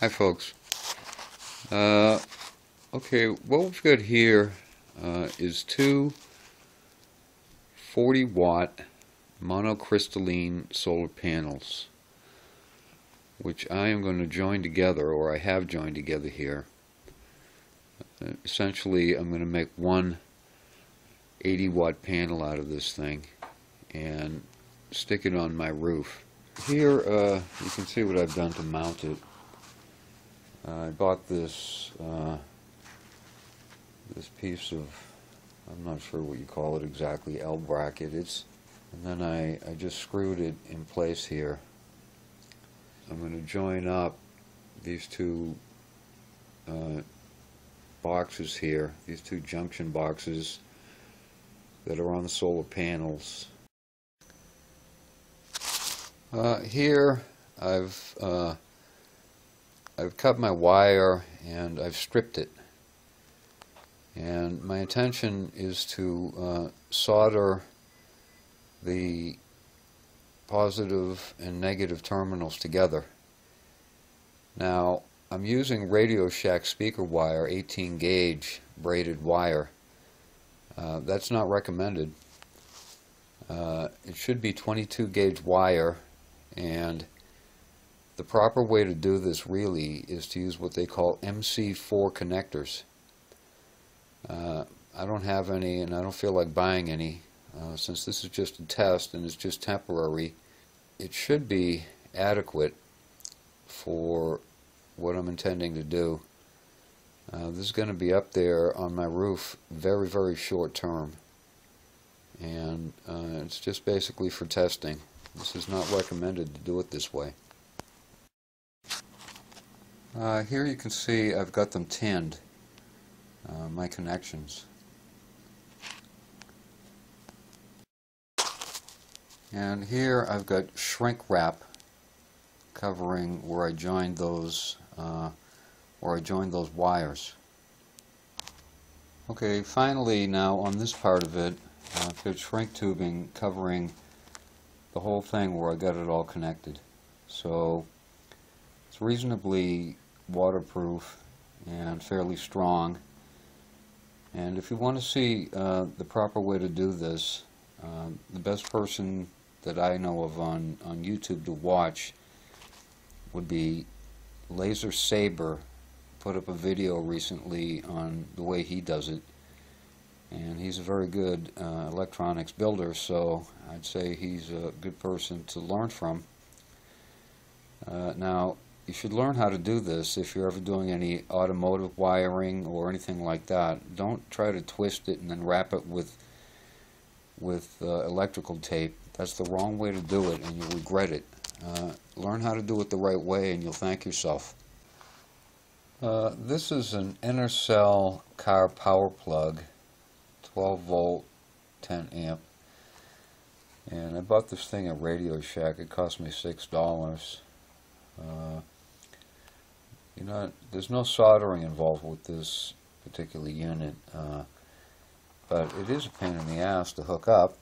Hi folks. Uh, okay, what we've got here uh, is two 40 watt monocrystalline solar panels which I am going to join together or I have joined together here. Uh, essentially I'm going to make one 80 watt panel out of this thing and stick it on my roof. Here uh, you can see what I've done to mount it. I bought this uh, this piece of I'm not sure what you call it exactly L bracket. It's and then I, I just screwed it in place here. I'm going to join up these two uh, boxes here these two junction boxes that are on the solar panels. Uh, here I've uh, I've cut my wire and I've stripped it. And my intention is to uh, solder the positive and negative terminals together. Now, I'm using Radio Shack speaker wire, 18 gauge braided wire. Uh, that's not recommended. Uh, it should be 22 gauge wire and the proper way to do this really is to use what they call MC4 connectors. Uh, I don't have any and I don't feel like buying any uh, since this is just a test and it's just temporary. It should be adequate for what I'm intending to do. Uh, this is going to be up there on my roof very very short term and uh, it's just basically for testing. This is not recommended to do it this way. Uh, here you can see I've got them tinned, uh, my connections. And here I've got shrink wrap covering where I joined those uh, where I joined those wires. Okay, finally now on this part of it, I've got shrink tubing covering the whole thing where I got it all connected. So it's reasonably waterproof and fairly strong. And if you want to see uh, the proper way to do this, uh, the best person that I know of on, on YouTube to watch would be Laser Saber. Put up a video recently on the way he does it. And he's a very good uh, electronics builder, so I'd say he's a good person to learn from. Uh, now, you should learn how to do this if you're ever doing any automotive wiring or anything like that. Don't try to twist it and then wrap it with with uh, electrical tape. That's the wrong way to do it and you'll regret it. Uh, learn how to do it the right way and you'll thank yourself. Uh, this is an Enercell car power plug, 12 volt, 10 amp. And I bought this thing at Radio Shack. It cost me $6. Uh, you know, there's no soldering involved with this particular unit, uh, but it is a pain in the ass to hook up.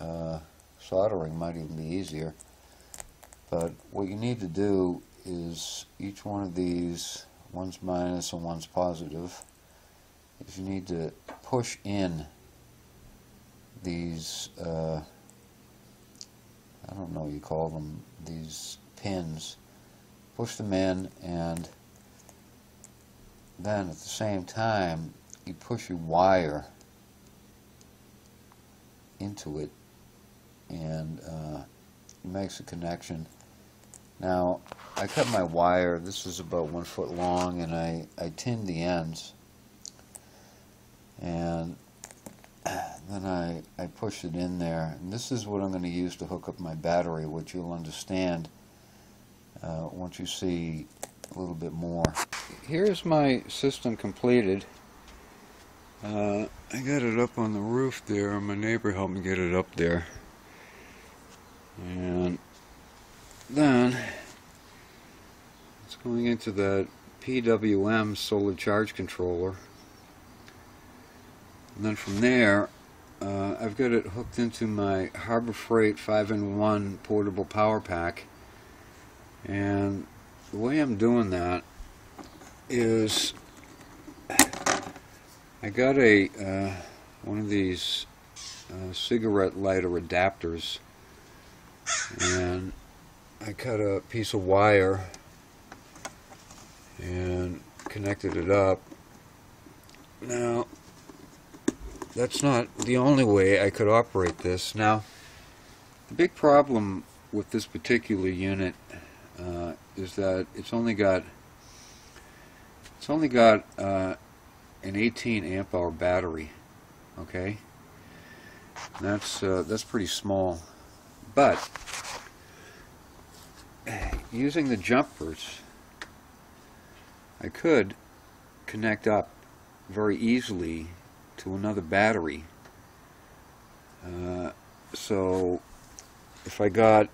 Uh, soldering might even be easier, but what you need to do is each one of these, one's minus and one's positive, is you need to push in these, uh, I don't know what you call them, these pins push them in and then at the same time you push your wire into it and uh, it makes a connection. Now I cut my wire, this is about one foot long and I, I tinned the ends. And then I, I push it in there. And this is what I'm going to use to hook up my battery which you'll understand uh, once you see a little bit more. Here's my system completed. Uh, I got it up on the roof there. My neighbor helped me get it up there. And then it's going into that PWM solar charge controller. And then from there, uh, I've got it hooked into my Harbor Freight 5-in-1 portable power pack and the way I'm doing that is I got a uh, one of these uh, cigarette lighter adapters and I cut a piece of wire and connected it up. Now, that's not the only way I could operate this. Now, the big problem with this particular unit uh, is that it's only got it's only got uh, an 18 amp hour battery. Okay, and that's uh, that's pretty small, but using the jumpers, I could connect up very easily to another battery. Uh, so if I got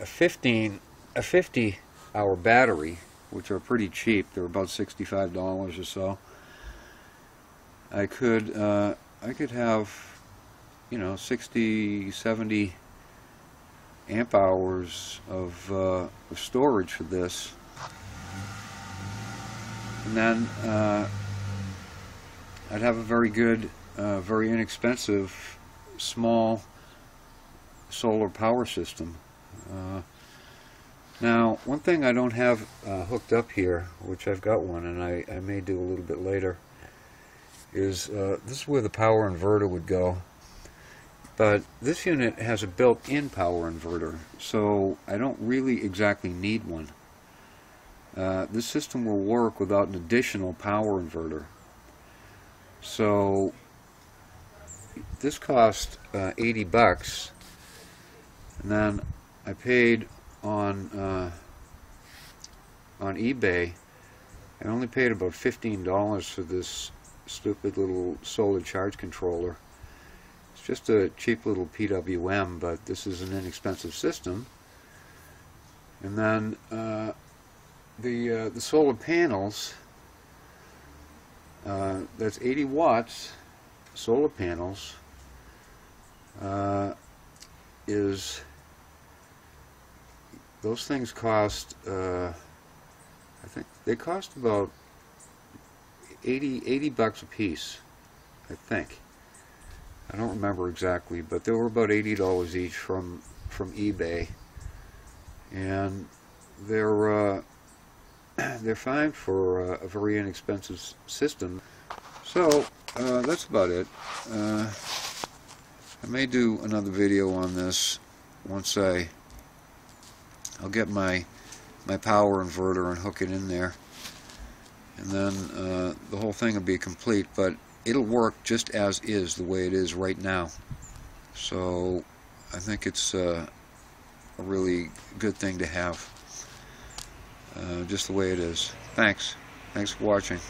a 15, a 50 hour battery, which are pretty cheap, they're about $65 or so, I could, uh, I could have, you know, 60, 70 amp hours of, uh, of storage for this. And then uh, I'd have a very good, uh, very inexpensive, small solar power system. Now, one thing I don't have uh, hooked up here, which I've got one, and I, I may do a little bit later, is uh, this is where the power inverter would go. But this unit has a built-in power inverter, so I don't really exactly need one. Uh, this system will work without an additional power inverter. So this cost uh, 80 bucks and then I paid on uh, on eBay. I only paid about $15 for this stupid little solar charge controller. It's just a cheap little PWM but this is an inexpensive system. And then uh, the uh, the solar panels uh, that's 80 watts solar panels uh, is those things cost uh, I think they cost about 80 80 bucks a piece I think. I don't remember exactly but they were about $80 each from from eBay. And they're uh, they're fine for uh, a very inexpensive system. So uh, that's about it. Uh, I may do another video on this once I I'll get my my power inverter and hook it in there. And then uh, the whole thing will be complete but it'll work just as is the way it is right now. So I think it's uh, a really good thing to have uh, just the way it is. Thanks. Thanks for watching